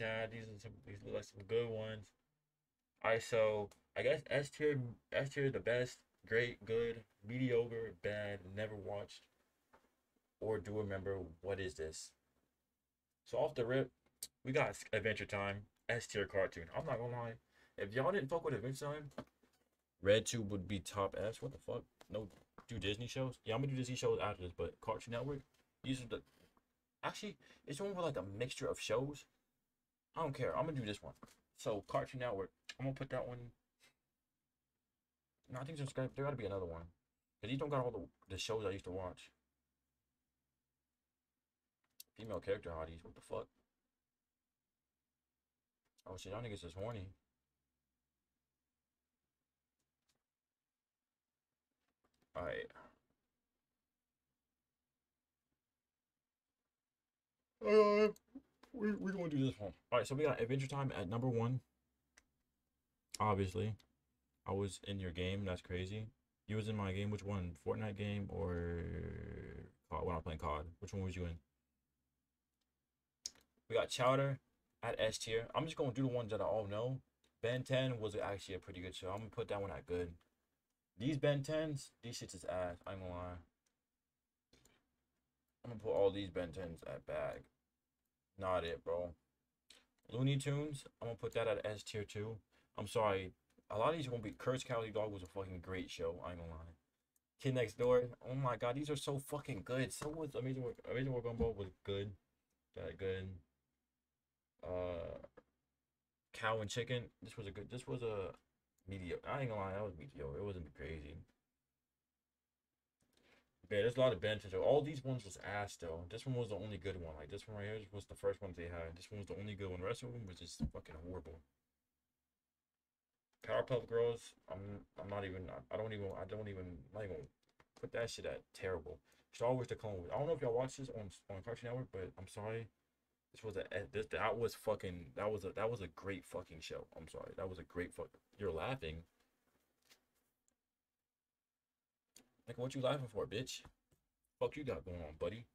chat. These are some. These look like some good ones. All right, so I guess S tier. S tier the best. Great, good, mediocre, bad. Never watched or do remember what is this. So off the rip, we got Adventure Time, S tier cartoon. I'm not gonna lie, if y'all didn't fuck with Adventure Time, Red Tube would be top S. What the fuck? No, do Disney shows? Yeah, I'm gonna do Disney shows after this, but Cartoon Network. These are the. Actually, it's one with like a mixture of shows. I don't care. I'm gonna do this one. So Cartoon Network. I'm gonna put that one. No, I think there's got there gotta be another one. Cause these don't got all the the shows I used to watch. Female character hotties. What the fuck? Oh shit, y'all niggas is horny. Alright. Uh, we, we're gonna do this one. Alright, so we got Adventure Time at number one. Obviously. I was in your game, that's crazy. You was in my game, which one? Fortnite game or COD when I'm playing COD? Which one was you in? We got Chowder at S tier. I'm just gonna do the ones that I all know. Ben 10 was actually a pretty good show. I'm gonna put that one at good. These Ben 10s, these shits is ass. I ain't gonna lie. I'm gonna put all these Ben 10s at bag. Not it, bro. Looney Tunes, I'm gonna put that at S tier two. I'm sorry. A lot of these won't be Courage Cowardly Dog was a fucking great show. I ain't gonna lie. Kid Next Door. Oh my god, these are so fucking good. So was Amazing World Amazing World Gumball was good. That good uh cow and chicken. This was a good this was a mediocre. I ain't gonna lie, that was mediocre. It wasn't crazy. Yeah, there's a lot of benches. All these ones was ass though. This one was the only good one. Like this one right here was the first one they had. This one was the only good one. The rest of them was just fucking horrible. Powerpuff Girls. I'm I'm not even. I don't even. I don't even. Even put that shit at terrible. Star Wars: The Clone Wars. I don't know if y'all watch this on on Cartoon Network, but I'm sorry. This was a eh, this that was fucking that was a that was a great fucking show. I'm sorry. That was a great fuck. You're laughing. Like what you laughing for, bitch? Fuck you got going on, buddy.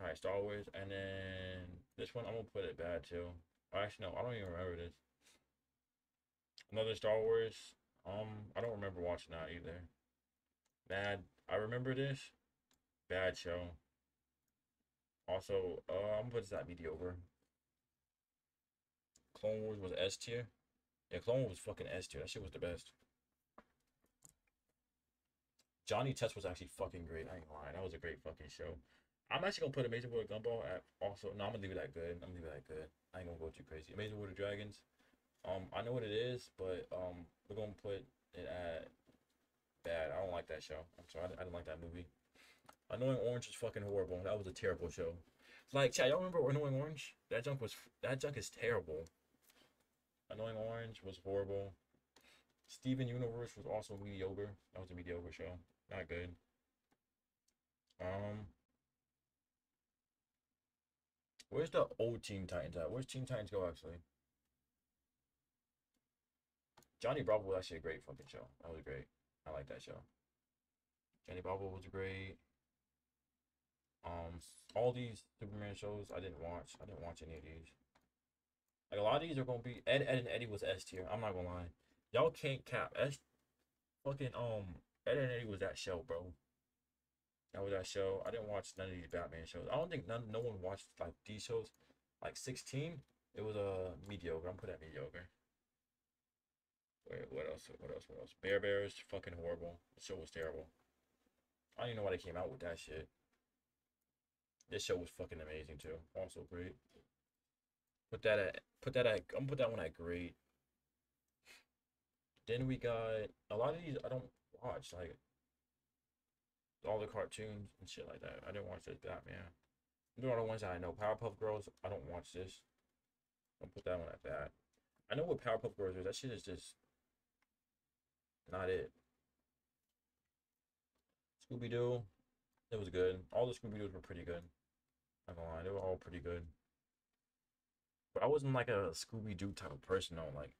All right, Star Wars, and then this one I'm gonna put it bad too. Actually, no, I don't even remember this. Another Star Wars. Um, I don't remember watching that either. Bad. I remember this. Bad show. Also, uh, I'm gonna put this at mediocre. Clone Wars was S tier. Yeah, Clone Wars was fucking S tier. That shit was the best. Johnny Test was actually fucking great. I ain't lying. That was a great fucking show. I'm actually gonna put Amazing World of Gumball at also. No, I'm gonna leave it that good. I'm gonna leave it that good. I ain't gonna go too crazy. Amazing World of Dragons. Um, I know what it is, but um, we're gonna put it at bad. I don't like that show. I'm sorry. I, I didn't like that movie. Annoying Orange is fucking horrible. That was a terrible show. Like, chat, y'all remember Annoying Orange? That junk was that junk is terrible. Annoying Orange was horrible. Steven Universe was also mediocre. That was a mediocre show. Not good. Um, where's the old Teen Titans at? Where's Teen Titans Go actually? Johnny Bravo was actually a great fucking show. That was great. I like that show. Johnny Bravo was great. Um, all these Superman shows I didn't watch. I didn't watch any of these. Like a lot of these are gonna be Ed, Edd n Eddy was S tier. I'm not gonna lie. Y'all can't cap S. Fucking um, Eddy was that show, bro. That was that show. I didn't watch none of these Batman shows. I don't think none. No one watched like these shows. Like 16, it was a uh, mediocre. I'm putting that mediocre. Wait, what else? What else? What else? Bare Bears, fucking horrible. The show was terrible. I don't even know why they came out with that shit. This show was fucking amazing too. Also great. Put that at put that at I'm gonna put that one at great. Then we got a lot of these I don't watch like all the cartoons and shit like that. I didn't watch this Batman. These are the ones that I know. Powerpuff Girls. I don't watch this. I'll put that one at that. I know what Powerpuff Girls is. That shit is just not it. Scooby Doo. It was good. All the Scooby Doo's were pretty good. Not gonna lie, they were all pretty good. But I wasn't like a Scooby Doo type of person though. Like,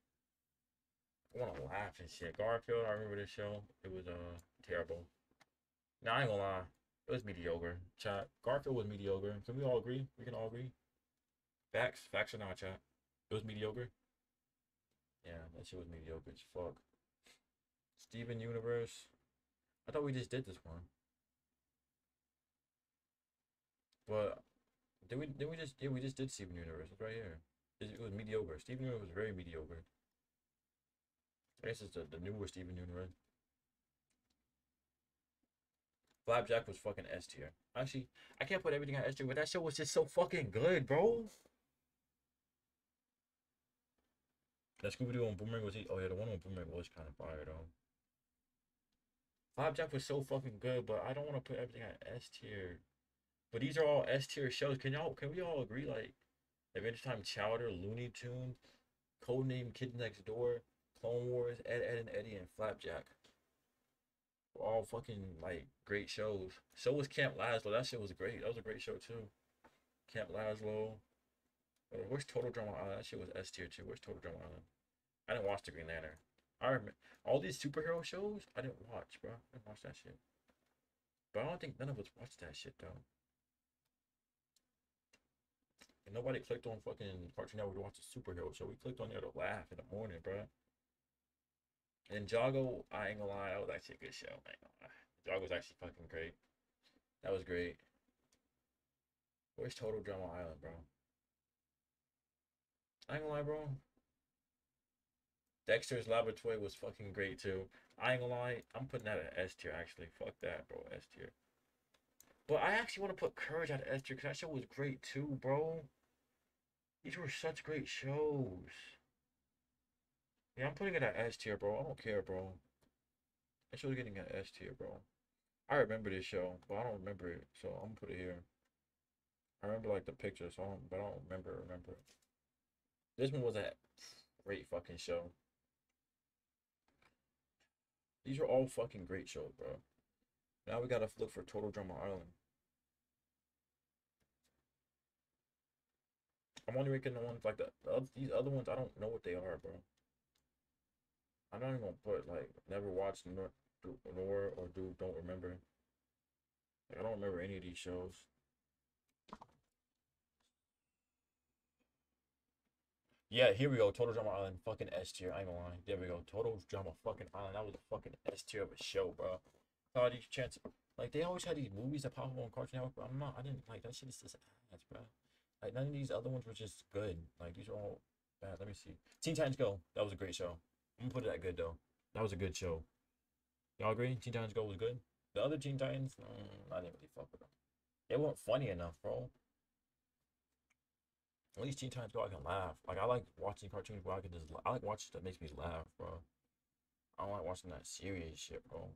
I want to laugh and shit. Garfield, I remember this show. It was uh terrible. Now I ain't gonna lie, it was mediocre. Chat. Garfield was mediocre. Can we all agree? We can all agree. Facts, facts or not, chat. It was mediocre. Yeah, that shit was mediocre as fuck. Steven Universe. I thought we just did this one. But did we did we just yeah we just did Steven Universe. It's right here. It, it was mediocre. Steven Universe was very mediocre. I guess it's the, the newer Steven Universe. Flapjack was fucking S tier. Actually, I can't put everything on S tier, but that show was just so fucking good, bro. That Scooby Doo on Boomerang was he? Oh yeah, the one on Boomerang was kind of fire though. Flapjack was so fucking good, but I don't want to put everything on S tier. But these are all S tier shows. Can y'all? Can we all agree? Like, Adventure Time Chowder, Looney Tunes, Codename Kids Next Door, Clone Wars, Ed, Edd n Eddy, and Flapjack. Were all fucking like great shows. So was Camp Lazlo. That shit was great. That was a great show too. Camp Lazlo. Uh, Where's Total Drama Island? That shit was S tier too. Where's Total Drama Island? I didn't watch the Green Lantern. I remember all these superhero shows. I didn't watch, bro. I didn't watch that shit. But I don't think none of us watched that shit though. And nobody clicked on fucking Cartoon Network to watch a superhero show. We clicked on there to laugh in the morning, bro. Ninjago, I ain't gonna lie, that was actually a good show. I. Jago was actually fucking great. That was great. Where's Total Drama Island, bro? I ain't gonna lie, bro. Dexter's Laboratory was fucking great too. I ain't gonna lie, I'm putting that at S tier actually. Fuck that, bro. S tier. But I actually want to put Courage at S tier because that show was great too, bro. These were such great shows. Yeah, I'm putting it at S tier, bro. I don't care, bro. That show's getting an S tier, bro. I remember this show, but I don't remember it, so I'm gonna put it here. I remember like the picture, so I don't, but I don't remember. Remember. This one was a great fucking show. These are all fucking great shows, bro. Now we gotta look for Total Drama Island. I'm only making the ones like the, the these other ones. I don't know what they are, bro. I'm not even gonna put like never watched nor, do- nor or do don't remember. Like, I don't remember any of these shows. Yeah, here we go. Total Drama Island, fucking S tier. I ain't gonna lie. There we go. Total Drama fucking Island. That was a fucking S tier of a show, bro. All these chances, like they always had these movies that pop up on Cartoon Network. But I'm not. I didn't like that shit. Is just ass, bro. Like none of these other ones were just good. Like these are all bad. Let me see. Teen Titans Go. That was a great show. I'm gonna put it that good though. That was a good show. Y'all agree? Teen Titans Go was good. The other Teen Titans, mm, I didn't really fuck with them. They weren't funny enough, bro. At least Teen Titans Go, I can laugh. Like I like watching cartoons where I can just. I like watching stuff that makes me laugh, bro. I don't like watching that serious shit, bro.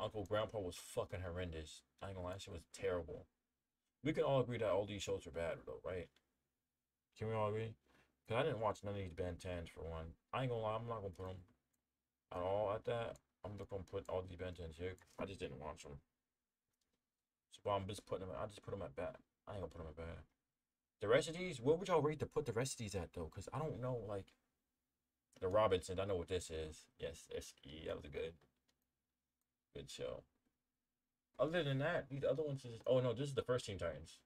Uncle Grandpa was fucking horrendous. I ain't gonna lie, shit was terrible. We can all agree that all these shows are bad, though, right? Can we all agree? Cause I didn't watch none of these Ben 10s for one. I ain't gonna lie, I'm not gonna put them at all at that. I'm gonna put all these Ben 10s here. I just didn't watch them. So I'm just putting them. I just put them at bad. I ain't gonna put them at bad. The rest of these, where would y'all rate to put the rest of these at though? Cause I don't know, like the Robinson. I know what this is. Yes, Eski. That was a good, good show. Other than that, these other ones is. Oh no, this is the first Teen Titans.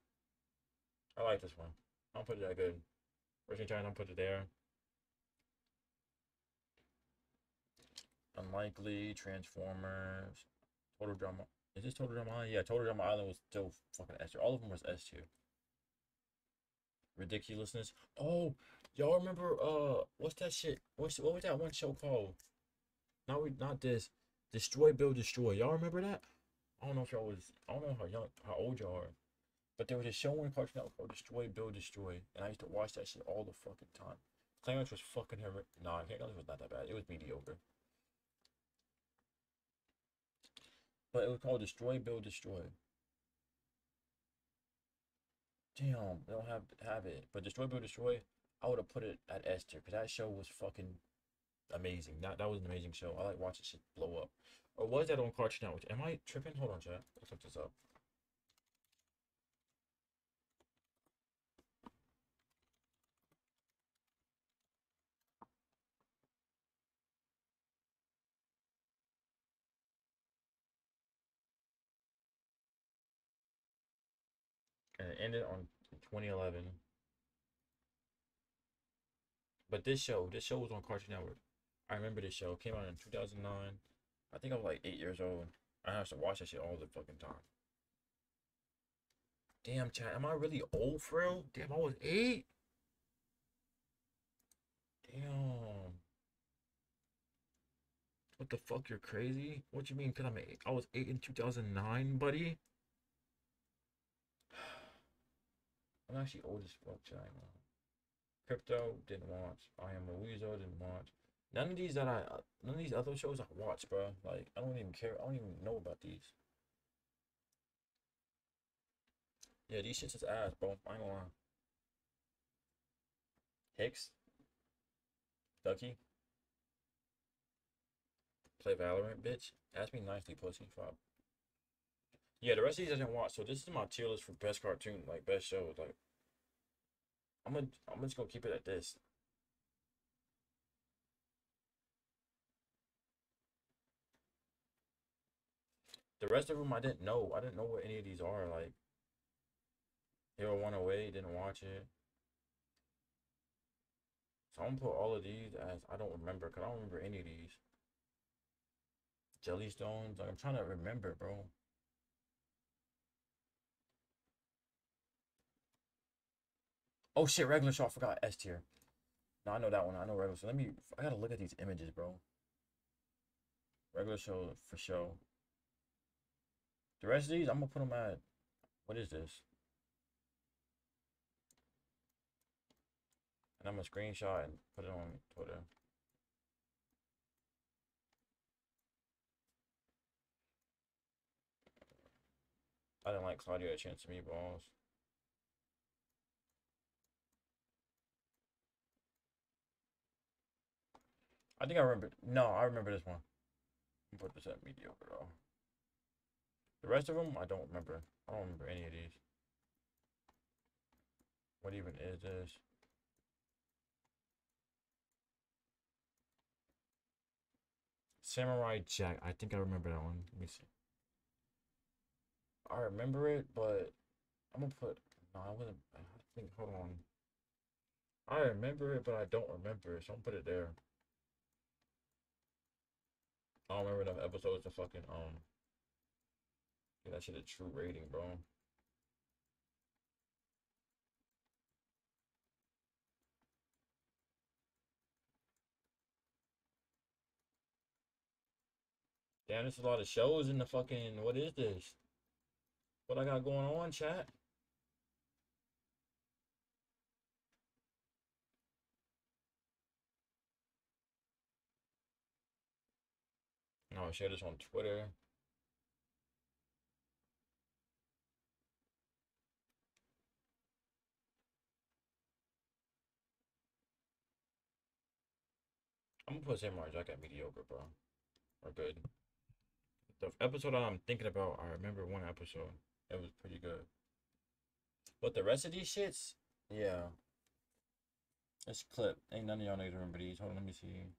I like this one. I don't put it that good. Titans. I'll put it there. Unlikely Transformers. Total Drama. Is this Total Drama Island? Yeah, Total Drama Island was still fucking S tier. All of them was S tier. Ridiculousness. Oh, y'all remember uh what's that shit? What's what was that one show called? Not we not this. Destroy Build Destroy. Y'all remember that? I don't know if y'all was I don't know how young how old y'all are. But there was a show on Cartoon Network oh, called Destroy Build Destroy. And I used to watch that shit all the fucking time. Clarence was fucking horrific. Nah, Clarence was not that bad. It was mediocre. But it was called Destroy Build Destroy. Damn, they don't have have it. But Destroy Build Destroy, I would have put it at S tier because that show was fucking amazing. That that was an amazing show. I like watching shit blow up. Or was that on Cartoon Network? Am I tripping? Hold on, chat. Let's look this up. Ended on 2011. But this show, this show was on Cartoon Network. I remember this show came out in 2009. I think I was like eight years old. I have to watch that shit all the fucking time. Damn, chat, am I really old for real? Damn, I was eight. Damn. What the fuck? You're crazy? What you mean? Cause I'm eight? I was eight in 2009, buddy. I'm actually old as fuck, chat. Krypto didn't watch. I am a Weasel didn't watch. None of these that I, uh, none of these other shows I watch, bro. Like I don't even care. I don't even know about these. Yeah, these shits is ass, bro. I ain't gonna lie. Hicks. Ducky. Play Valorant, bitch. Ask me nicely, pussy. Fuck. Yeah, the rest of these I didn't watch. So this is my tier list for best cartoon, like best shows. Like, I'm gonna, I'm just gonna keep it at this. The rest of them I didn't know. I didn't know what any of these are. Like, Hero One oh Away, didn't watch it. So I'm gonna put all of these as I don't remember, cause I don't remember any of these. Jellystones, like I'm trying to remember, bro. Oh shit, regular show. I forgot S tier. No, I know that one. I know regular. So let me. I gotta look at these images, bro. Regular show for show. The rest of these, I'm gonna put them at. What is this? And I'm gonna screenshot and put it on Twitter. I didn't like Claudia Chance to Meatballs. I think I remember. No, I remember this one. Put this at mediocre though. The rest of them, I don't remember. I don't remember any of these. What even is this? Samurai Jack. I think I remember that one. Let me see. I remember it, but I'm gonna put. No, I wasn't. I think. Hold on. I remember it, but I don't remember it, so I'm gonna put it there. I don't remember enough episodes to fucking um. Get that shit a true rating, bro. Damn, there's a lot of shows in the fucking. What is this? What I got going on, chat? I'll share this on Twitter. I'm gonna put Samurai Jack at mediocre, bro. Or good. The episode I'm thinking about, I remember one episode. It was pretty good. But the rest of these shits, yeah. This clip. Ain't none of y'all niggas remember these. Hold on, let me see.